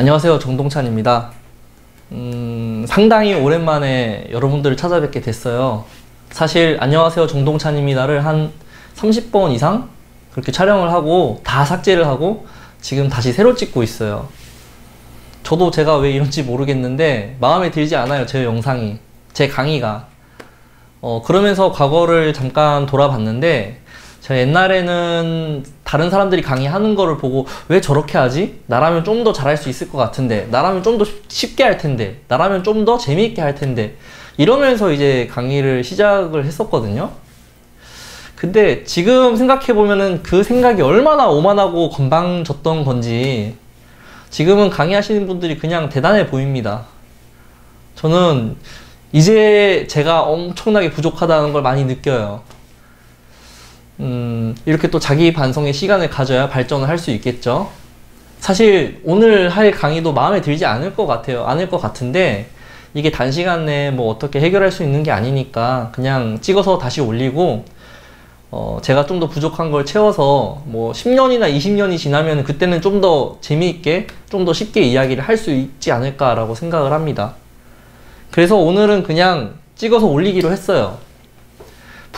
안녕하세요. 정동찬입니다. 음, 상당히 오랜만에 여러분들을 찾아뵙게 됐어요. 사실 안녕하세요. 정동찬입니다를 한 30번 이상 그렇게 촬영을 하고 다 삭제를 하고 지금 다시 새로 찍고 있어요. 저도 제가 왜 이런지 모르겠는데 마음에 들지 않아요. 제 영상이. 제 강의가. 어, 그러면서 과거를 잠깐 돌아봤는데 제가 옛날에는 다른 사람들이 강의하는 거를 보고 왜 저렇게 하지? 나라면 좀 더 잘할 수 있을 것 같은데 나라면 좀 더 쉽게 할 텐데 나라면 좀 더 재미있게 할 텐데 이러면서 이제 강의를 시작을 했었거든요. 근데 지금 생각해보면은 그 생각이 얼마나 오만하고 건방졌던 건지 지금은 강의하시는 분들이 그냥 대단해 보입니다. 저는 이제 제가 엄청나게 부족하다는 걸 많이 느껴요. 음, 이렇게 또 자기 반성의 시간을 가져야 발전을 할 수 있겠죠. 사실 오늘 할 강의도 마음에 들지 않을 것 같아요. 않을 것 같은데 이게 단시간 내에 뭐 어떻게 해결할 수 있는 게 아니니까 그냥 찍어서 다시 올리고 어, 제가 좀 더 부족한 걸 채워서 뭐 10년이나 20년이 지나면 그때는 좀 더 재미있게 좀 더 쉽게 이야기를 할 수 있지 않을까라고 생각을 합니다. 그래서 오늘은 그냥 찍어서 올리기로 했어요.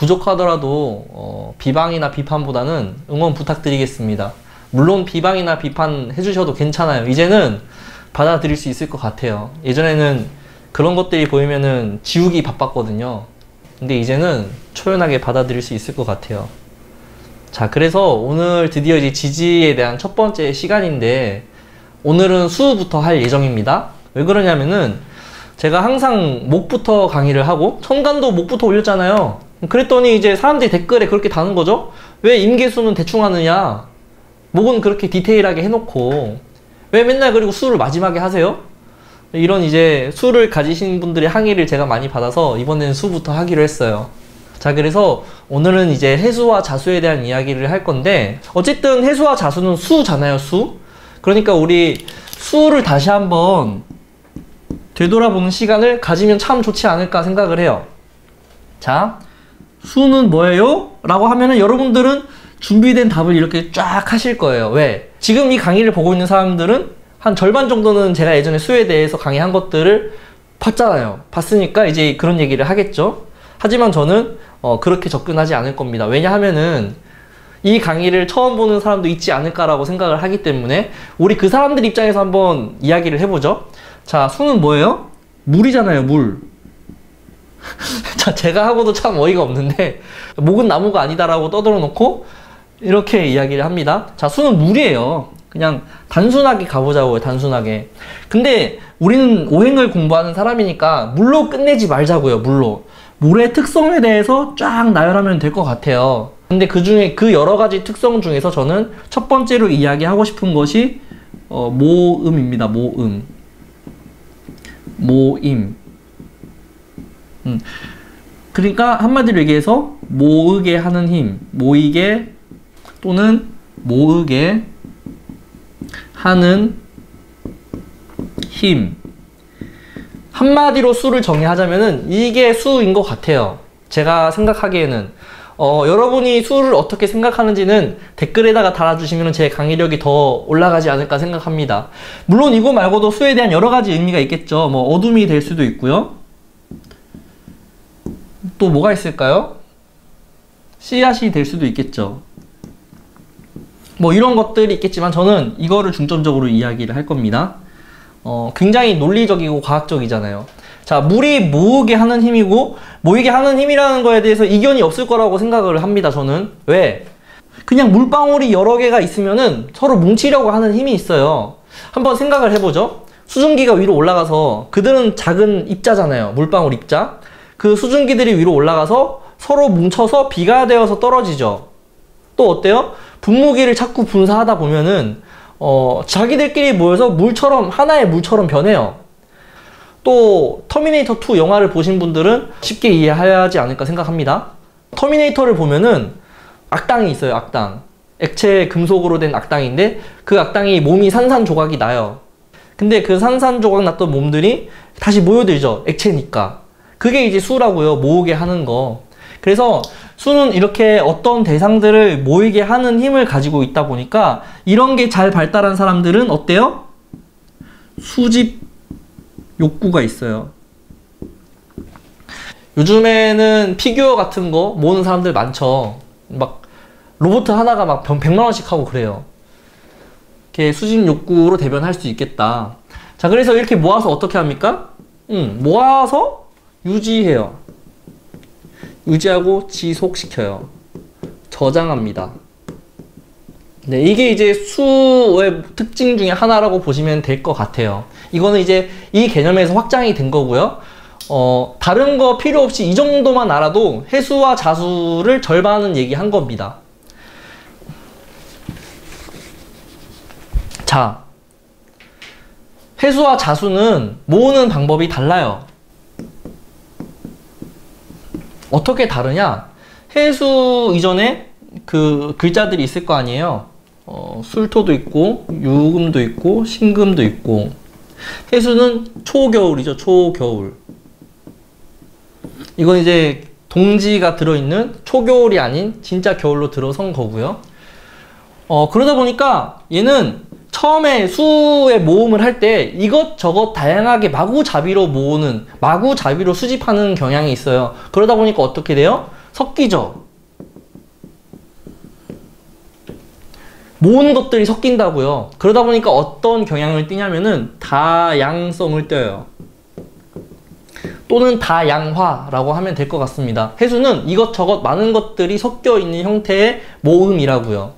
부족하더라도 어, 비방이나 비판보다는 응원 부탁드리겠습니다. 물론 비방이나 비판 해주셔도 괜찮아요. 이제는 받아들일 수 있을 것 같아요. 예전에는 그런 것들이 보이면은 지우기 바빴거든요. 근데 이제는 초연하게 받아들일 수 있을 것 같아요. 자, 그래서 오늘 드디어 이제 지지에 대한 첫 번째 시간인데 오늘은 수부터 할 예정입니다. 왜 그러냐면은 제가 항상 목부터 강의를 하고 천간도 목부터 올렸잖아요. 그랬더니 이제 사람들이 댓글에 그렇게 다는 거죠. 왜 임계수는 대충 하느냐? 목은 그렇게 디테일하게 해놓고 왜 맨날 그리고 수를 마지막에 하세요? 이런 이제 수를 가지신 분들의 항의를 제가 많이 받아서 이번에는 수부터 하기로 했어요. 자, 그래서 오늘은 이제 해수와 자수에 대한 이야기를 할 건데 어쨌든 해수와 자수는 수잖아요, 수. 그러니까 우리 수를 다시 한번 되돌아보는 시간을 가지면 참 좋지 않을까 생각을 해요. 자, 수는 뭐예요? 라고 하면은 여러분들은 준비된 답을 이렇게 쫙 하실 거예요. 왜? 지금 이 강의를 보고 있는 사람들은 한 절반 정도는 제가 예전에 수에 대해서 강의한 것들을 봤잖아요. 봤으니까 이제 그런 얘기를 하겠죠. 하지만 저는 어, 그렇게 접근하지 않을 겁니다. 왜냐하면은 이 강의를 처음 보는 사람도 있지 않을까라고 생각을 하기 때문에 우리 그 사람들 입장에서 한번 이야기를 해보죠. 자, 수는 뭐예요? 물이잖아요, 물. 자, 제가 하고도 참 어이가 없는데, 목은 나무가 아니다라고 떠들어 놓고, 이렇게 이야기를 합니다. 자, 수는 물이에요. 그냥 단순하게 가보자고요, 단순하게. 근데 우리는 오행을 공부하는 사람이니까 물로 끝내지 말자고요, 물로. 물의 특성에 대해서 쫙 나열하면 될 것 같아요. 근데 그 중에 그 여러 가지 특성 중에서 저는 첫 번째로 이야기하고 싶은 것이 어, 모음입니다, 모음. 모임. 음. 그러니까 한마디로 얘기해서 모으게 하는 힘, 모이게 또는 모으게 하는 힘. 한마디로 수를 정의하자면은 이게 수인 것 같아요. 제가 생각하기에는. 어, 여러분이 수를 어떻게 생각하는지는 댓글에다가 달아주시면 제 강의력이 더 올라가지 않을까 생각합니다. 물론 이거 말고도 수에 대한 여러 가지 의미가 있겠죠. 뭐 어둠이 될 수도 있고요. 또 뭐가 있을까요? 씨앗이 될 수도 있겠죠. 뭐 이런 것들이 있겠지만 저는 이거를 중점적으로 이야기를 할 겁니다. 어, 굉장히 논리적이고 과학적이잖아요. 자, 물이 모으게 하는 힘이고 모이게 하는 힘이라는 거에 대해서 이견이 없을 거라고 생각을 합니다. 저는 왜? 그냥 물방울이 여러 개가 있으면은 서로 뭉치려고 하는 힘이 있어요. 한번 생각을 해보죠. 수증기가 위로 올라가서 그들은 작은 입자잖아요. 물방울 입자. 그 수증기들이 위로 올라가서 서로 뭉쳐서 비가 되어서 떨어지죠. 또 어때요? 분무기를 자꾸 분사하다 보면은 어, 자기들끼리 모여서 물처럼 하나의 물처럼 변해요. 또 터미네이터 2 영화를 보신 분들은 쉽게 이해하지 않을까 생각합니다. 터미네이터를 보면은 악당이 있어요, 악당. 액체 금속으로 된 악당인데 그 악당이 몸이 산산조각이 나요. 근데 그 산산조각 났던 몸들이 다시 모여들죠. 액체니까. 그게 이제 수라고요. 모으게 하는 거. 그래서 수는 이렇게 어떤 대상들을 모이게 하는 힘을 가지고 있다 보니까 이런 게 잘 발달한 사람들은 어때요? 수집 욕구가 있어요. 요즘에는 피규어 같은 거 모으는 사람들 많죠. 막 로봇 하나가 막 100만 원씩 하고 그래요. 이렇게 수집 욕구로 대변할 수 있겠다. 자, 그래서 이렇게 모아서 어떻게 합니까? 음, 모아서 유지해요. 유지하고 지속시켜요. 저장합니다. 네, 이게 이제 수의 특징 중에 하나라고 보시면 될 것 같아요. 이거는 이제 이 개념에서 확장이 된 거고요. 어, 다른 거 필요 없이 이 정도만 알아도 해수와 자수를 절반은 얘기한 겁니다. 자, 해수와 자수는 모으는 방법이 달라요. 어떻게 다르냐? 해수 이전에 그 글자들이 있을 거 아니에요. 어, 술토도 있고 유금도 있고 신금도 있고 해수는 초겨울이죠. 초겨울. 이건 이제 동지가 들어있는 초겨울이 아닌 진짜 겨울로 들어선 거고요. 어, 그러다 보니까 얘는 처음에 수의 모음을 할 때 이것저것 다양하게 마구잡이로 모으는 마구잡이로 수집하는 경향이 있어요. 그러다 보니까 어떻게 돼요? 섞이죠. 모은 것들이 섞인다고요. 그러다 보니까 어떤 경향을 띠냐면은 다양성을 떼요. 또는 다양화라고 하면 될 것 같습니다. 해수는 이것저것 많은 것들이 섞여 있는 형태의 모음이라고요.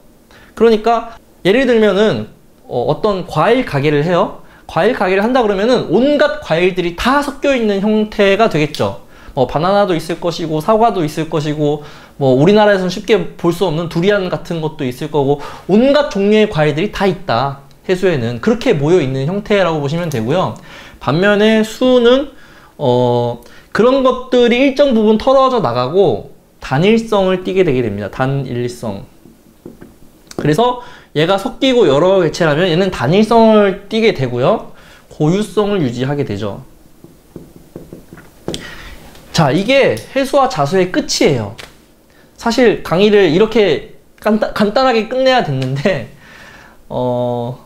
그러니까 예를 들면은 어, 떤 과일 가게를 해요. 과일 가게를 한다 그러면은 온갖 과일들이 다 섞여 있는 형태가 되겠죠. 뭐 바나나도 있을 것이고 사과도 있을 것이고 뭐 우리나라에서는 쉽게 볼 수 없는 두리안 같은 것도 있을 거고 온갖 종류의 과일들이 다 있다. 해수에는 그렇게 모여 있는 형태라고 보시면 되고요. 반면에 수는 어 그런 것들이 일정 부분 털어져 나가고 단일성을 띠게 되게 됩니다. 단일성. 그래서 얘가 섞이고 여러 개체라면 얘는 단일성을 띠게 되고요. 고유성을 유지하게 되죠. 자, 이게 해수와 자수의 끝이에요. 사실 강의를 이렇게 간단, 간단하게 끝내야 됐는데, 어,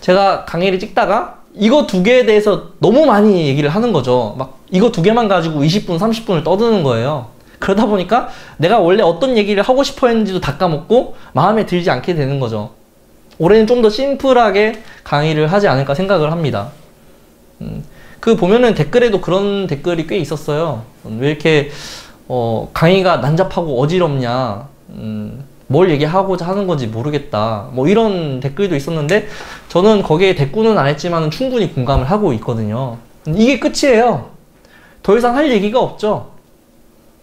제가 강의를 찍다가 이거 두 개에 대해서 너무 많이 얘기를 하는 거죠. 막 이거 두 개만 가지고 20분, 30분을 떠드는 거예요. 그러다 보니까 내가 원래 어떤 얘기를 하고 싶어 했는지도 다 까먹고 마음에 들지 않게 되는 거죠. 올해는 좀 더 심플하게 강의를 하지 않을까 생각을 합니다. 음, 그 보면은 댓글에도 그런 댓글이 꽤 있었어요. 음, 왜 이렇게 어, 강의가 난잡하고 어지럽냐. 음, 뭘 얘기하고자 하는 건지 모르겠다. 뭐 이런 댓글도 있었는데 저는 거기에 대꾸는 안 했지만 충분히 공감을 하고 있거든요. 음, 이게 끝이에요. 더 이상 할 얘기가 없죠.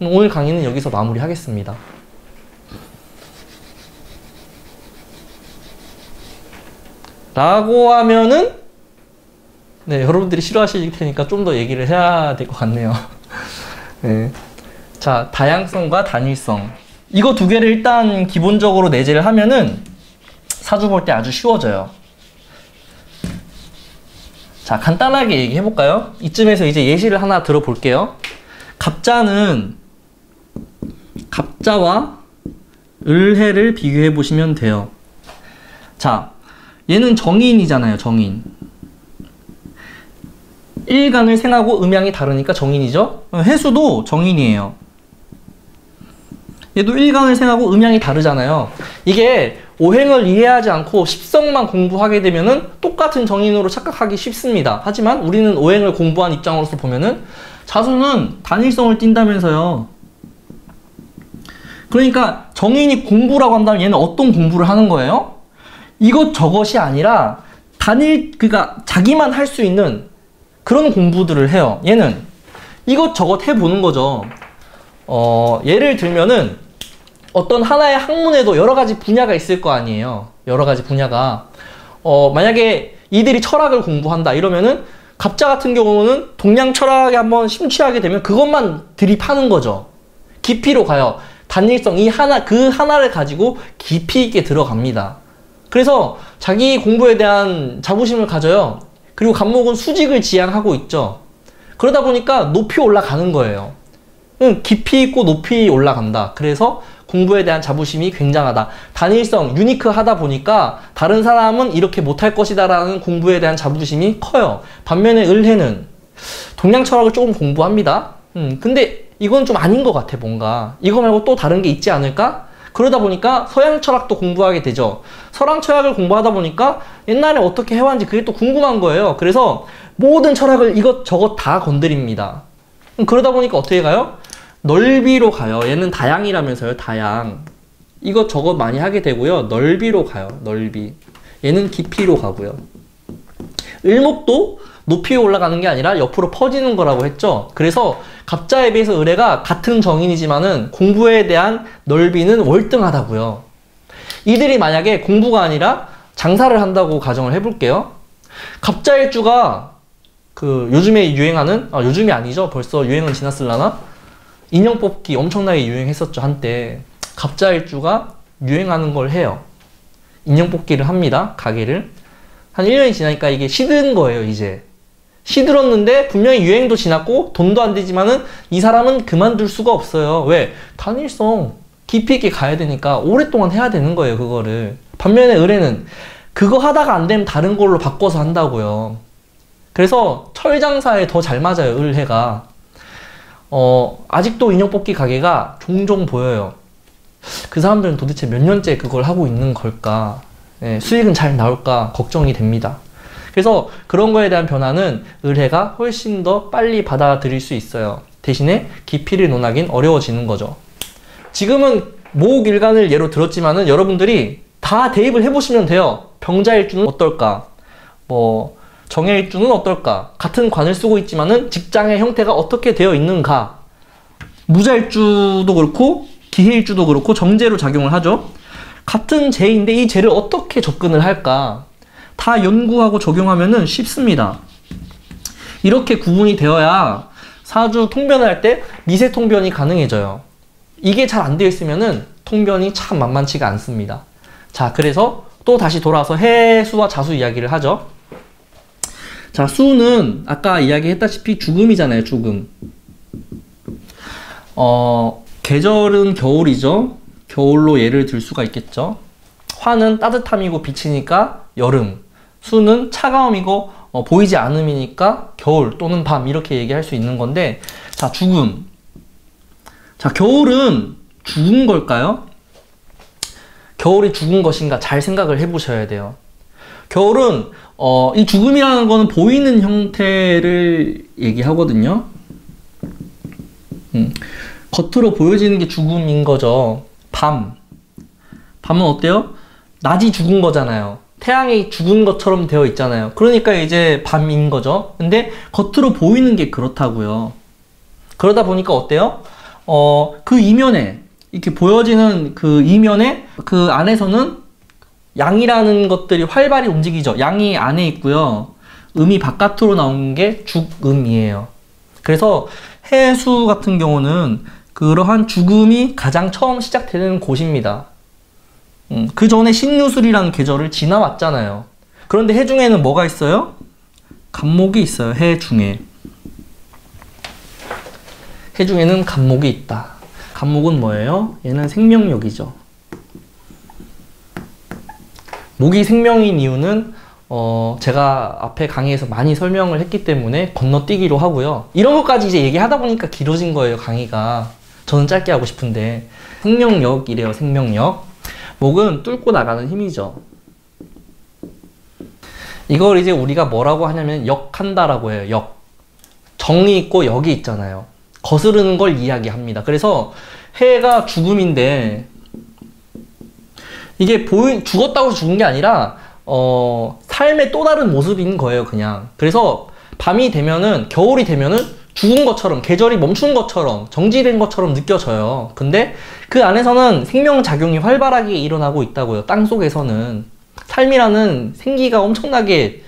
오늘 강의는 여기서 마무리하겠습니다. 라고 하면은 네 여러분들이 싫어하실 테니까 좀 더 얘기를 해야 될 것 같네요. 네. 자 다양성과 단일성 이거 두 개를 일단 기본적으로 내재를 하면은 사주 볼 때 아주 쉬워져요. 자 간단하게 얘기해 볼까요? 이쯤에서 이제 예시를 하나 들어볼게요. 갑자는 갑자와 을해를 비교해 보시면 돼요. 자, 얘는 정인이잖아요, 정인. 일간을 생하고 음양이 다르니까 정인이죠? 해수도 정인이에요. 얘도 일간을 생하고 음양이 다르잖아요. 이게 오행을 이해하지 않고 십성만 공부하게 되면은 똑같은 정인으로 착각하기 쉽습니다. 하지만 우리는 오행을 공부한 입장으로서 보면은 자수는 단일성을 띈다면서요. 그러니까 정인이 공부라고 한다면 얘는 어떤 공부를 하는 거예요? 이것 저것이 아니라 단일 그러니까 자기만 할 수 있는 그런 공부들을 해요. 얘는 이것 저것 해보는 거죠. 어, 예를 들면은 어떤 하나의 학문에도 여러 가지 분야가 있을 거 아니에요. 여러 가지 분야가. 어, 만약에 이들이 철학을 공부한다 이러면은 갑자 같은 경우는 동양 철학에 한번 심취하게 되면 그것만 드립하는 거죠. 깊이로 가요. 단일성 이 하나 그 하나를 가지고 깊이 있게 들어갑니다. 그래서 자기 공부에 대한 자부심을 가져요. 그리고 감목은 수직을 지향하고 있죠. 그러다 보니까 높이 올라가는 거예요. 깊이 있고 높이 올라간다. 그래서 공부에 대한 자부심이 굉장하다. 단일성, 유니크하다 보니까 다른 사람은 이렇게 못할 것이다 라는 공부에 대한 자부심이 커요. 반면에 을해는 동양 철학을 조금 공부합니다. 음, 근데 이건 좀 아닌 것 같아, 뭔가. 이거 말고 또 다른 게 있지 않을까? 그러다 보니까 서양 철학도 공부하게 되죠. 서양 철학을 공부하다 보니까 옛날에 어떻게 해왔는지 그게 또 궁금한 거예요. 그래서 모든 철학을 이것저것 다 건드립니다. 그러다 보니까 어떻게 가요? 넓이로 가요. 얘는 다양이라면서요, 다양. 이것저것 많이 하게 되고요. 넓이로 가요, 넓이. 얘는 깊이로 가고요. 을목도 높이 올라가는 게 아니라 옆으로 퍼지는 거라고 했죠. 그래서 갑자에 비해서 을해가 같은 정인이지만은 공부에 대한 넓이는 월등하다고요. 이들이 만약에 공부가 아니라 장사를 한다고 가정을 해볼게요. 갑자일주가 그 요즘에 유행하는 아 요즘이 아니죠. 벌써 유행은 지났을라나? 인형 뽑기 엄청나게 유행했었죠 한때. 갑자일주가 유행하는 걸 해요. 인형 뽑기를 합니다. 가게를. 한 1년이 지나니까 이게 시든 거예요, 이제. 시들었는데 분명히 유행도 지났고 돈도 안 되지만은 이 사람은 그만둘 수가 없어요. 왜? 단일성 깊이 있게 가야 되니까 오랫동안 해야 되는 거예요, 그거를. 반면에 의뢰는 그거 하다가 안 되면 다른 걸로 바꿔서 한다고요. 그래서 철장사에 더 잘 맞아요, 을해가. 어, 아직도 인형 뽑기 가게가 종종 보여요. 그 사람들은 도대체 몇 년째 그걸 하고 있는 걸까? 예, 수익은 잘 나올까 걱정이 됩니다. 그래서 그런 거에 대한 변화는 의뢰가 훨씬 더 빨리 받아들일 수 있어요. 대신에 깊이를 논하긴 어려워지는 거죠. 지금은 모일간을 예로 들었지만은 여러분들이 다 대입을 해보시면 돼요. 병자일주는 어떨까? 뭐 정해일주는 어떨까? 같은 관을 쓰고 있지만은 직장의 형태가 어떻게 되어 있는가? 무자일주도 그렇고 기해일주도 그렇고 정제로 작용을 하죠. 같은 제인데 이 제를 어떻게 접근을 할까? 다 연구하고 적용하면은 쉽습니다. 이렇게 구분이 되어야 사주 통변을 할때 미세 통변이 가능해져요. 이게 잘 안 되어 있으면은 통변이 참 만만치가 않습니다. 자, 그래서 또 다시 돌아서 해수와 자수 이야기를 하죠. 자, 수는 아까 이야기했다시피 죽음이잖아요, 죽음. 어, 계절은 겨울이죠. 겨울로 예를 들 수가 있겠죠. 화는 따뜻함이고 빛이니까 여름. 수는 차가움이고 어, 보이지 않음이니까 겨울 또는 밤 이렇게 얘기할 수 있는 건데 자 죽음. 자 겨울은 죽은 걸까요? 겨울이 죽은 것인가 잘 생각을 해보셔야 돼요. 겨울은 어, 이 죽음이라는 거는 보이는 형태를 얘기하거든요. 음, 겉으로 보여지는 게 죽음인 거죠. 밤. 밤은 어때요? 낮이 죽은 거잖아요 태양이 죽은 것처럼 되어 있잖아요. 그러니까 이제 밤인 거죠. 근데 겉으로 보이는 게 그렇다고요. 그러다 보니까 어때요? 어, 그 이면에, 이렇게 보여지는 그 이면에 그 안에서는 양이라는 것들이 활발히 움직이죠. 양이 안에 있고요. 음이 바깥으로 나오는 게 죽음이에요. 그래서 해수 같은 경우는 그러한 죽음이 가장 처음 시작되는 곳입니다. 음, 그 전에 신유술이라는 계절을 지나왔잖아요. 그런데 해 중에는 뭐가 있어요? 간목이 있어요. 해 중에. 해 중에는 간목이 있다. 간목은 뭐예요? 얘는 생명력이죠. 목이 생명인 이유는 어, 제가 앞에 강의에서 많이 설명을 했기 때문에 건너뛰기로 하고요. 이런 것까지 이제 얘기하다 보니까 길어진 거예요, 강의가. 저는 짧게 하고 싶은데. 생명력이래요, 생명력. 목은 뚫고 나가는 힘이죠. 이걸 이제 우리가 뭐라고 하냐면 역한다라고 해요. 역. 정이 있고 역이 있잖아요. 거스르는 걸 이야기합니다. 그래서 해가 죽음인데 이게 보이 죽었다고 죽은 게 아니라 어, 삶의 또 다른 모습인 거예요, 그냥. 그래서 밤이 되면은 겨울이 되면은 죽은 것처럼 계절이 멈춘 것처럼 정지된 것처럼 느껴져요. 근데 그 안에서는 생명작용이 활발하게 일어나고 있다고요. 땅 속에서는 삶이라는 생기가 엄청나게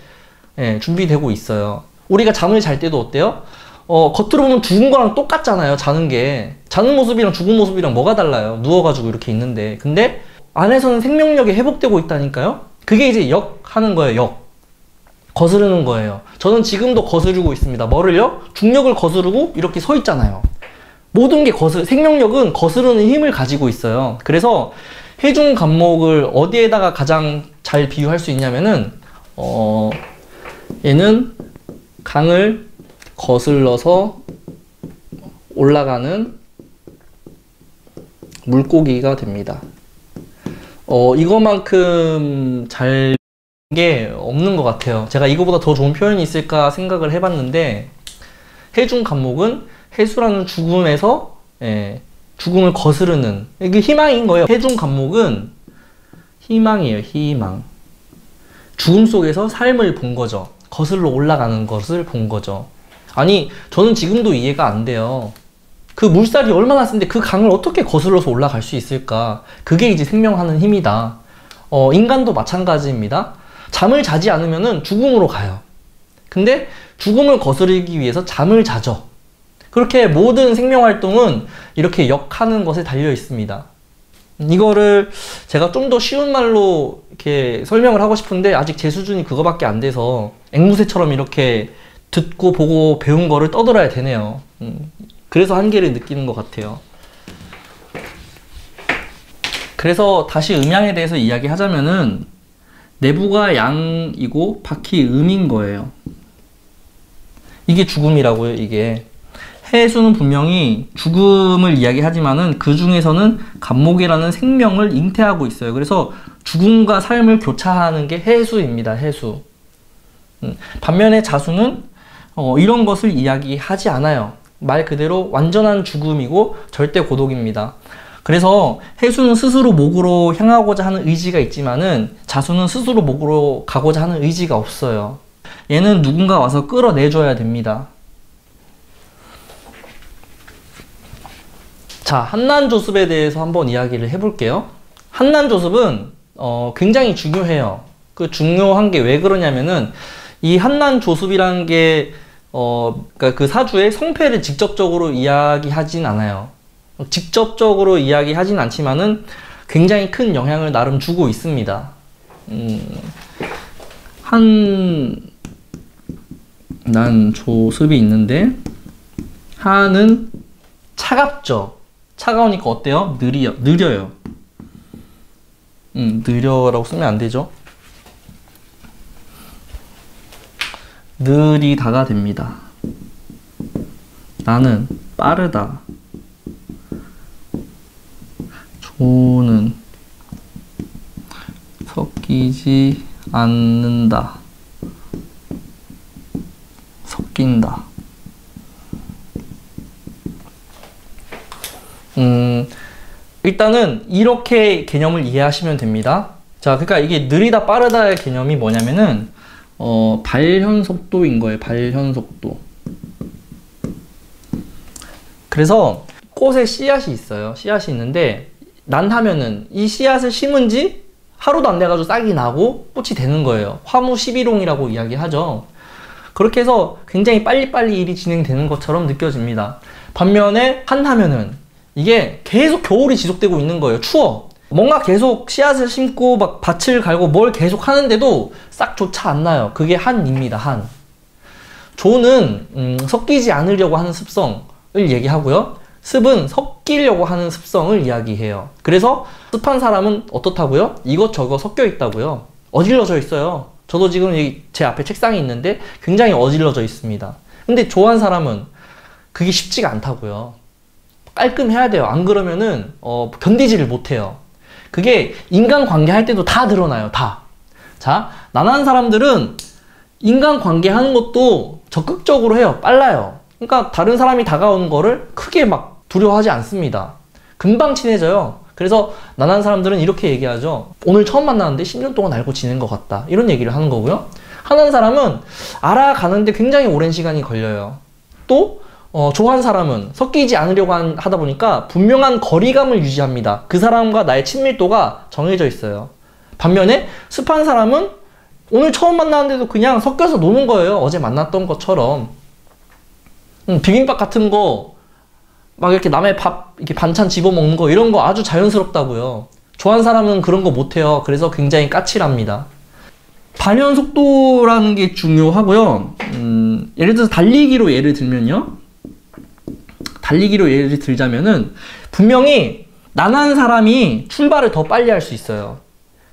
예, 준비되고 있어요. 우리가 잠을 잘 때도 어때요? 어, 겉으로 보면 죽은 거랑 똑같잖아요. 자는 게. 자는 모습이랑 죽은 모습이랑 뭐가 달라요? 누워가지고 이렇게 있는데. 근데 안에서는 생명력이 회복되고 있다니까요? 그게 이제 역 하는 거예요, 역. 거스르는 거예요. 저는 지금도 거스르고 있습니다. 뭐를요? 중력을 거스르고 이렇게 서 있잖아요. 모든 게 거슬, 생명력은 거스르는 힘을 가지고 있어요. 그래서 해중 감목을 어디에다가 가장 잘 비유할 수 있냐면은, 어, 얘는 강을 거슬러서 올라가는 물고기가 됩니다. 어, 이거만큼 잘 게 없는 것 같아요. 제가 이거보다 더 좋은 표현이 있을까 생각을 해봤는데, 해중 감목은 해수라는 죽음에서 예, 죽음을 거스르는 이게 희망인 거예요. 해중 감목은 희망이에요. 희망. 죽음 속에서 삶을 본 거죠. 거슬러 올라가는 것을 본 거죠. 아니 저는 지금도 이해가 안 돼요. 그 물살이 얼마나 센데 그 강을 어떻게 거슬러서 올라갈 수 있을까? 그게 이제 생명하는 힘이다. 어, 인간도 마찬가지입니다. 잠을 자지 않으면 죽음으로 가요. 근데 죽음을 거스르기 위해서 잠을 자죠. 그렇게 모든 생명 활동은 이렇게 역하는 것에 달려 있습니다. 이거를 제가 좀 더 쉬운 말로 이렇게 설명을 하고 싶은데 아직 제 수준이 그거밖에 안 돼서 앵무새처럼 이렇게 듣고 보고 배운 거를 떠들어야 되네요. 음, 그래서 한계를 느끼는 것 같아요. 그래서 다시 음양에 대해서 이야기하자면은 내부가 양이고 밖이 음인 거예요. 이게 죽음이라고요, 이게. 해수는 분명히 죽음을 이야기하지만은 그 중에서는 감목이라는 생명을 잉태하고 있어요. 그래서 죽음과 삶을 교차하는 게 해수입니다. 해수. 음, 반면에 자수는 어, 이런 것을 이야기하지 않아요. 말 그대로 완전한 죽음이고 절대 고독입니다. 그래서 해수는 스스로 목으로 향하고자 하는 의지가 있지만은 자수는 스스로 목으로 가고자 하는 의지가 없어요. 얘는 누군가 와서 끌어내줘야 됩니다. 자, 한난조습에 대해서 한번 이야기를 해볼게요. 한난조습은 어, 굉장히 중요해요. 그 중요한 게 왜 그러냐면은 이 한난조습이라는 게 어, 그러니까 그 사주의 성패를 직접적으로 이야기하진 않아요. 직접적으로 이야기하진 않지만은 굉장히 큰 영향을 나름 주고 있습니다. 음, 한, 난 조습이 있는데, 한은 차갑죠. 차가우니까 어때요? 느려, 느려요. 음, 느려라고 쓰면 안 되죠. 느리다가 됩니다. 나는 빠르다. 조는 섞이지 않는다. 섞인다. 음, 일단은 이렇게 개념을 이해하시면 됩니다. 자, 그러니까 이게 느리다 빠르다의 개념이 뭐냐면은 어, 발현 속도인 거예요. 발현 속도. 그래서 꽃에 씨앗이 있어요. 씨앗이 있는데 난 하면은 이 씨앗을 심은 지 하루도 안 돼가지고 싹이 나고 꽃이 되는 거예요. 화무 11홍이라고 이야기하죠. 그렇게 해서 굉장히 빨리빨리 일이 진행되는 것처럼 느껴집니다. 반면에 한하면은 이게 계속 겨울이 지속되고 있는 거예요. 추워. 뭔가 계속 씨앗을 심고 막 밭을 갈고 뭘 계속 하는데도 싹조차 안 나요. 그게 한입니다. 한. 조는 음, 섞이지 않으려고 하는 습성을 얘기하고요. 습은 섞이려고 하는 습성을 이야기해요. 그래서 습한 사람은 어떻다고요? 이것저것 섞여 있다고요. 어질러져 있어요. 저도 지금 제 앞에 책상이 있는데 굉장히 어질러져 있습니다. 근데 조한 사람은 그게 쉽지가 않다고요. 깔끔해야 돼요. 안 그러면은 어, 견디지를 못해요. 그게 인간관계 할 때도 다 드러나요. 다. 자, 나난 사람들은 인간관계 하는 것도 적극적으로 해요. 빨라요. 그러니까 다른 사람이 다가오는 거를 크게 막 두려워하지 않습니다. 금방 친해져요. 그래서 나난 사람들은 이렇게 얘기하죠. 오늘 처음 만났는데 10년 동안 알고 지낸 것 같다. 이런 얘기를 하는 거고요. 하는 사람은 알아가는데 굉장히 오랜 시간이 걸려요. 또 어, 좋아하는 사람은 섞이지 않으려고 한, 하다 보니까 분명한 거리감을 유지합니다. 그 사람과 나의 친밀도가 정해져 있어요. 반면에 습한 사람은 오늘 처음 만났는데도 그냥 섞여서 노는 거예요. 어제 만났던 것처럼. 음, 비빔밥 같은 거, 막 이렇게 남의 밥, 이렇게 반찬 집어 먹는 거, 이런 거 아주 자연스럽다고요. 좋아하는 사람은 그런 거 못해요. 그래서 굉장히 까칠합니다. 발현 속도라는 게 중요하고요. 음, 예를 들어서 달리기로 예를 들면요. 달리기로 예를 들자면은 분명히 난한 사람이 출발을 더 빨리 할 수 있어요.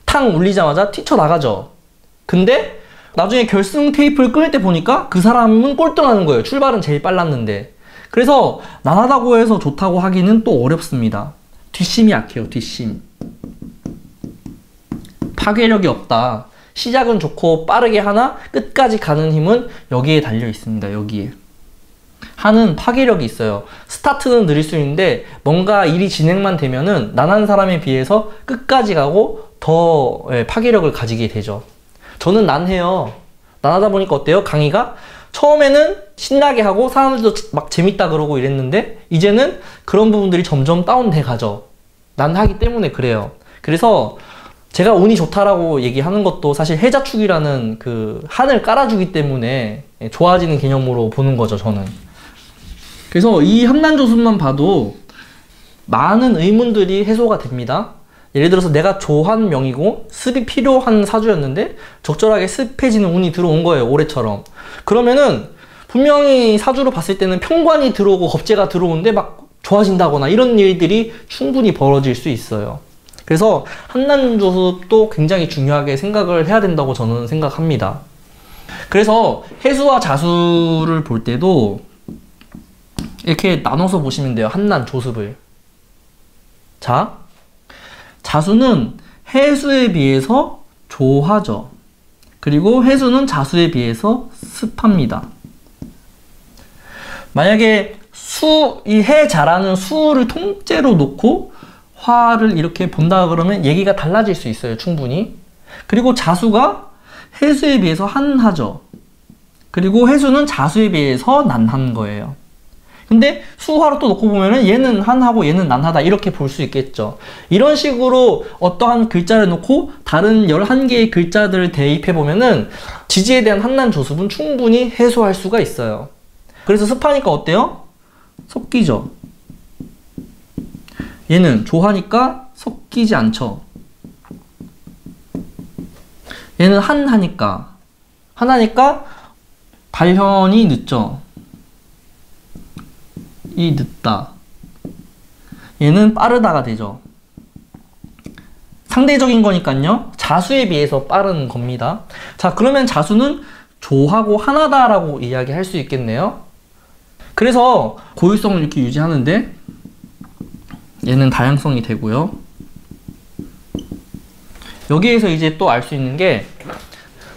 탕 울리자마자 뛰쳐나가죠. 근데 나중에 결승 테이프를 끊을 때 보니까 그 사람은 꼴등하는 거예요. 출발은 제일 빨랐는데. 그래서 난하다고 해서 좋다고 하기는 또 어렵습니다. 뒷심이 약해요, 뒷심. 파괴력이 없다. 시작은 좋고 빠르게 하나 끝까지 가는 힘은 여기에 달려 있습니다. 여기에. 하는 파괴력이 있어요. 스타트는 느릴 수 있는데 뭔가 일이 진행만 되면은 난한 사람에 비해서 끝까지 가고 더 예, 파괴력을 가지게 되죠. 저는 난해요. 난하다 보니까 어때요? 강의가 처음에는 신나게 하고 사람들도 막 재밌다 그러고 이랬는데 이제는 그런 부분들이 점점 다운돼 가죠. 난하기 때문에 그래요. 그래서 제가 운이 좋다라고 얘기하는 것도 사실 해자축이라는 그 한을 깔아주기 때문에 좋아지는 개념으로 보는 거죠, 저는. 그래서 이 함난조습만 봐도 많은 의문들이 해소가 됩니다. 예를 들어서 내가 조한 명이고 습이 필요한 사주였는데 적절하게 습해지는 운이 들어온 거예요. 올해처럼. 그러면은 분명히 사주로 봤을 때는 평관이 들어오고 겁재가 들어오는데 막 좋아진다거나 이런 일들이 충분히 벌어질 수 있어요. 그래서 한난조습도 굉장히 중요하게 생각을 해야 된다고 저는 생각합니다. 그래서 해수와 자수를 볼 때도 이렇게 나눠서 보시면 돼요. 한난 조습을. 자, 자수는 해수에 비해서 조하죠. 그리고 해수는 자수에 비해서 습합니다. 만약에 수, 이 해 자라는 수를 통째로 놓고 화를 이렇게 본다 그러면 얘기가 달라질 수 있어요. 충분히. 그리고 자수가 해수에 비해서 한하죠. 그리고 해수는 자수에 비해서 난한 거예요. 근데 수화로 또 놓고 보면은 얘는 한하고 얘는 난하다 이렇게 볼 수 있겠죠. 이런 식으로 어떠한 글자를 놓고 다른 11개의 글자들을 대입해 보면은 지지에 대한 한난 조습은 충분히 해소할 수가 있어요. 그래서 습하니까 어때요? 섞이죠. 얘는 조하니까 섞이지 않죠. 얘는 한하니까 하나니까 발현이 늦죠. 이 늦다. 얘는 빠르다가 되죠. 상대적인 거니까요. 자수에 비해서 빠른 겁니다. 자, 그러면 자수는 조하고 하나다 라고 이야기할 수 있겠네요. 그래서 고유성을 이렇게 유지하는데 얘는 다양성이 되고요. 여기에서 이제 또 알 수 있는 게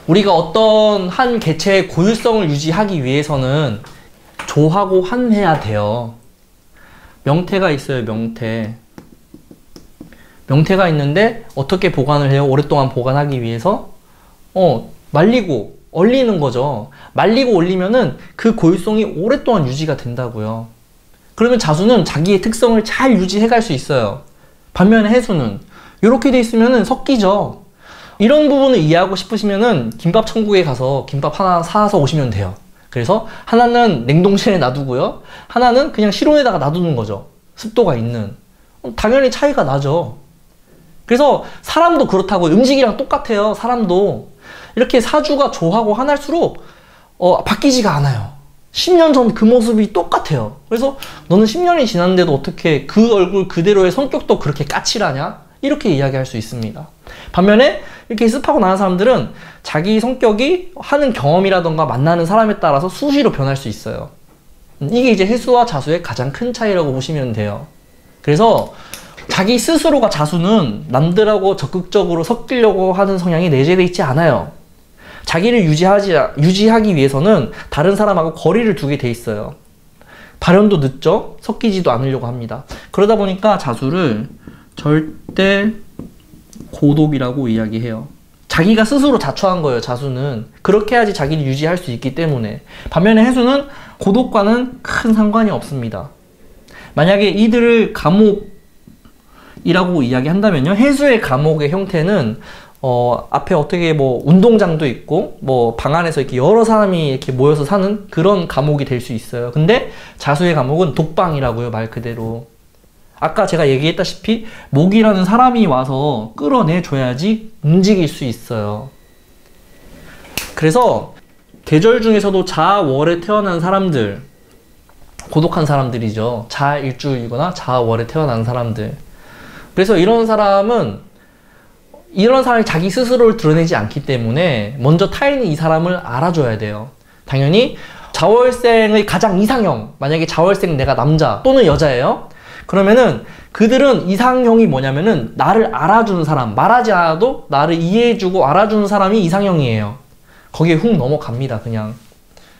우리가 어떤 한 개체의 고유성을 유지하기 위해서는 조하고 환해야 돼요. 명태가 있어요, 명태. 명태가 있는데 어떻게 보관을 해요? 오랫동안 보관하기 위해서? 어, 말리고 얼리는 거죠. 말리고 올리면은 그 고유성이 오랫동안 유지가 된다고요. 그러면 자수는 자기의 특성을 잘 유지해 갈 수 있어요. 반면에 해수는 이렇게 돼 있으면은 섞이죠. 이런 부분을 이해하고 싶으시면은 김밥 천국에 가서 김밥 하나 사서 오시면 돼요. 그래서 하나는 냉동실에 놔두고요. 하나는 그냥 실온에다가 놔두는 거죠. 습도가 있는. 당연히 차이가 나죠. 그래서 사람도 그렇다고 음식이랑 똑같아요. 사람도. 이렇게 사주가 조하고 하나일수록 어, 바뀌지가 않아요. 10년 전 그 모습이 똑같아요. 그래서 너는 10년이 지났는데도 어떻게 그 얼굴 그대로의 성격도 그렇게 까칠하냐? 이렇게 이야기할 수 있습니다. 반면에 이렇게 습하고 나는 사람들은 자기 성격이 하는 경험이라던가 만나는 사람에 따라서 수시로 변할 수 있어요. 이게 이제 해수와 자수의 가장 큰 차이라고 보시면 돼요. 그래서 자기 스스로가 자수는 남들하고 적극적으로 섞이려고 하는 성향이 내재되어 있지 않아요. 자기를 유지하지, 유지하기 위해서는 다른 사람하고 거리를 두게 돼 있어요. 발현도 늦죠? 섞이지도 않으려고 합니다. 그러다 보니까 자수를 절대 고독이라고 이야기해요. 자기가 스스로 자초한 거예요, 자수는. 그렇게 해야지 자기를 유지할 수 있기 때문에. 반면에 해수는 고독과는 큰 상관이 없습니다. 만약에 이들을 감옥이라고 이야기한다면요, 해수의 감옥의 형태는 어, 앞에 어떻게 뭐 운동장도 있고 뭐 방 안에서 이렇게 여러 사람이 이렇게 모여서 사는 그런 감옥이 될 수 있어요. 근데 자수의 감옥은 독방이라고요, 말 그대로. 아까 제가 얘기했다시피 목이라는 사람이 와서 끌어내줘야지 움직일 수 있어요. 그래서 계절 중에서도 자월에 태어난 사람들 고독한 사람들이죠. 자일주이거나 자월에 태어난 사람들. 그래서 이런 사람은 이런 사람이 자기 스스로를 드러내지 않기 때문에 먼저 타인이 이 사람을 알아줘야 돼요. 당연히 자월생의 가장 이상형, 만약에 자월생 내가 남자 또는 여자예요. 그러면은 그들은 이상형이 뭐냐면은 나를 알아주는 사람, 말하지 않아도 나를 이해해주고 알아주는 사람이 이상형이에요. 거기에 훅 넘어갑니다, 그냥.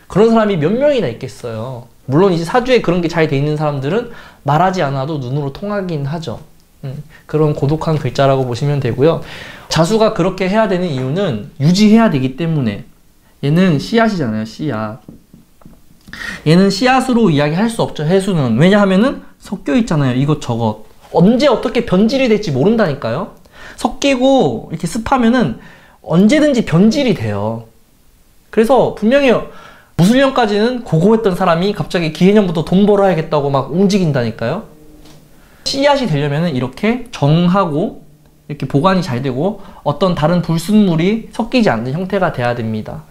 그런 사람이 몇 명이나 있겠어요. 물론 이제 사주에 그런 게 잘 돼 있는 사람들은 말하지 않아도 눈으로 통하긴 하죠. 음, 그런 고독한 글자라고 보시면 되고요. 자수가 그렇게 해야 되는 이유는 유지해야 되기 때문에 얘는 씨앗이잖아요. 씨앗. 얘는 씨앗으로 이야기할 수 없죠. 해수는. 왜냐하면은 섞여 있잖아요. 이것 저것. 언제 어떻게 변질이 될지 모른다니까요. 섞이고 이렇게 습하면은 언제든지 변질이 돼요. 그래서 분명히 무술년까지는 고고했던 사람이 갑자기 기해년부터 돈 벌어야겠다고 막 움직인다니까요. 씨앗이 되려면 이렇게 정하고 이렇게 보관이 잘 되고 어떤 다른 불순물이 섞이지 않는 형태가 돼야 됩니다.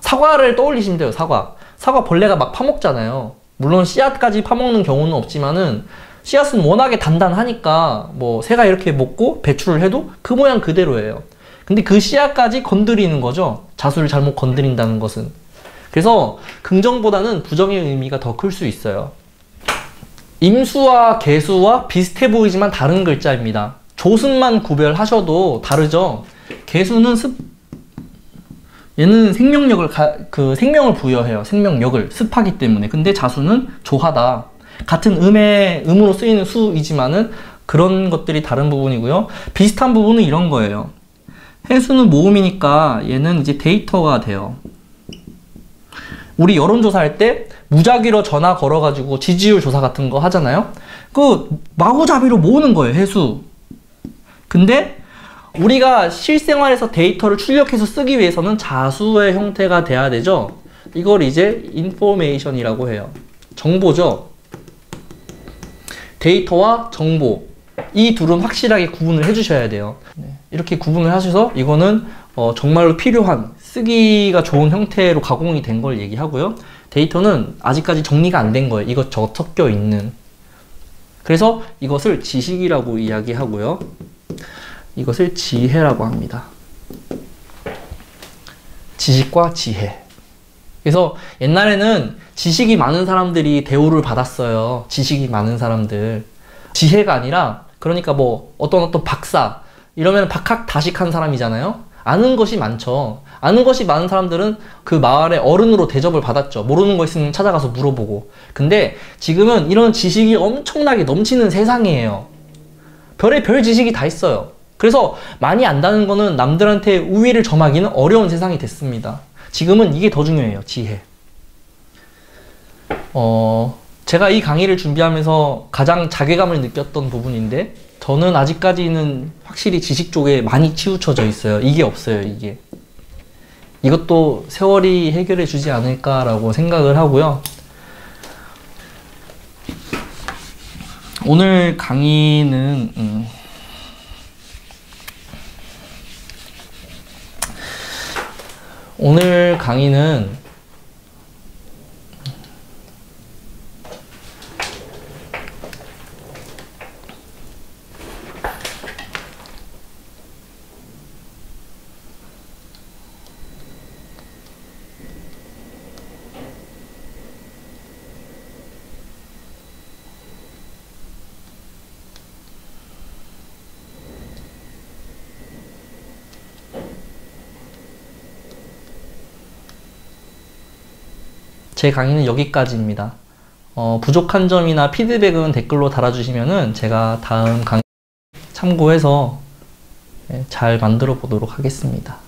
사과를 떠올리시면 돼요, 사과. 사과 벌레가 막 파먹잖아요. 물론 씨앗까지 파먹는 경우는 없지만은 씨앗은 워낙에 단단하니까 뭐 새가 이렇게 먹고 배출을 해도 그 모양 그대로예요. 근데 그 씨앗까지 건드리는 거죠. 자수를 잘못 건드린다는 것은. 그래서 긍정보다는 부정의 의미가 더 클 수 있어요. 임수와 개수와 비슷해 보이지만 다른 글자입니다. 조순만 구별하셔도 다르죠. 개수는 습 얘는 생명력을 가, 그 생명을 부여해요. 생명력을 습하기 때문에. 근데 자수는 조하다. 같은 음의 음으로 쓰이는 수이지만은 그런 것들이 다른 부분이고요. 비슷한 부분은 이런 거예요. 해수는 모음이니까 얘는 이제 데이터가 돼요. 우리 여론조사할 때 무작위로 전화 걸어가지고 지지율 조사 같은 거 하잖아요. 그 마구잡이로 모으는 거예요, 해수. 근데 우리가 실생활에서 데이터를 출력해서 쓰기 위해서는 자수의 형태가 돼야 되죠. 이걸 이제 인포메이션이라고 해요. 정보죠. 데이터와 정보. 이 둘은 확실하게 구분을 해주셔야 돼요. 네. 이렇게 구분을 하셔서 이거는 어, 정말로 필요한 쓰기가 좋은 형태로 가공이 된 걸 얘기하고요. 데이터는 아직까지 정리가 안 된 거예요. 이것저것 섞여 있는. 그래서 이것을 지식이라고 이야기하고요. 이것을 지혜라고 합니다. 지식과 지혜. 그래서 옛날에는 지식이 많은 사람들이 대우를 받았어요. 지식이 많은 사람들. 지혜가 아니라, 그러니까 뭐, 어떤 어떤 박사, 이러면 박학 다식한 사람이잖아요? 아는 것이 많죠. 아는 것이 많은 사람들은 그 마을의 어른으로 대접을 받았죠. 모르는 거 있으면 찾아가서 물어보고. 근데 지금은 이런 지식이 엄청나게 넘치는 세상이에요. 별의 별 지식이 다 있어요. 그래서 많이 안다는 거는 남들한테 우위를 점하기는 어려운 세상이 됐습니다. 지금은 이게 더 중요해요. 지혜. 어, 제가 이 강의를 준비하면서 가장 자괴감을 느꼈던 부분인데 저는 아직까지는 확실히 지식 쪽에 많이 치우쳐져 있어요. 이게 없어요, 이게. 이것도 세월이 해결해 주지 않을까라고 생각을 하고요. 오늘 강의는, 음, 오늘 강의는 제 강의는 여기까지입니다. 어, 부족한 점이나 피드백은 댓글로 달아주시면은 제가 다음 강의 참고해서 예, 잘 만들어 보도록 하겠습니다.